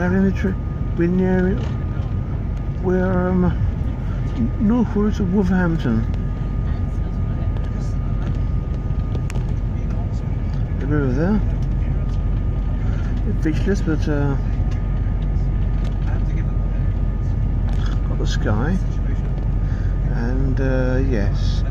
clarimetry, Binary, Wareham, Northwards of Wolverhampton. The river there. It's beachless, but uh, got the sky. And uh, yes.